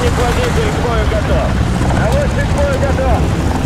Механик водитель к бою готов. Наводчик к бою готов.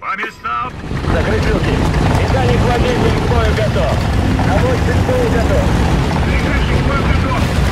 По местам! Закрыть люки. Механик водитель к бою готов. Наводчик к бою готов. Ближайший к бою готов!